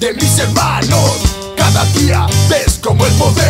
de mis hermanos. Cada día ves como el poder.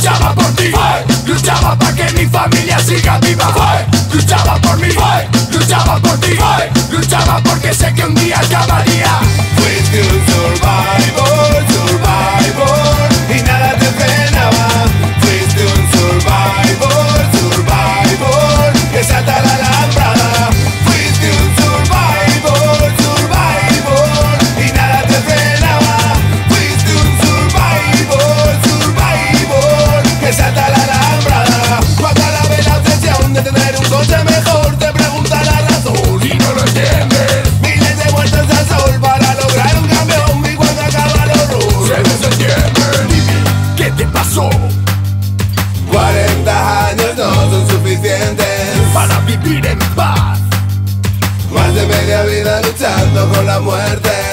luchaba por ti, luchaba para que mi familia siga viva, luchaba por mí, luchaba por ti, luchaba porque sé que un día acabaría. 40 años no son suficientes para vivir en paz. Más de media vida luchando con la muerte.